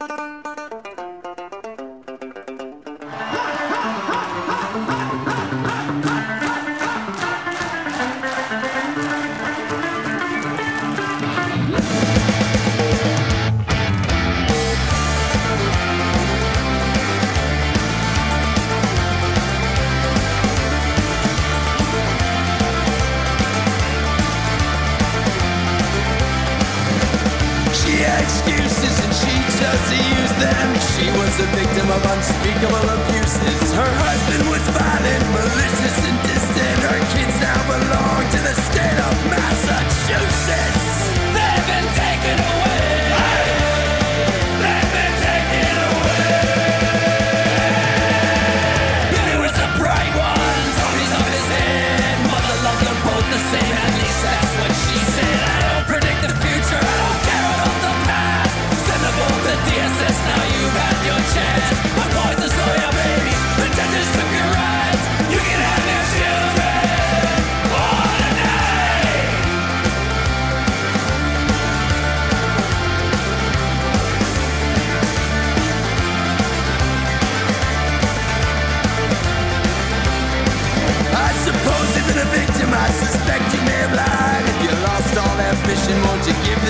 Música excuses and she chose to use them. She was a victim of unspeakable abuses. Her husband was violent. suspect you may have lied. If you lost all ambition, won't you give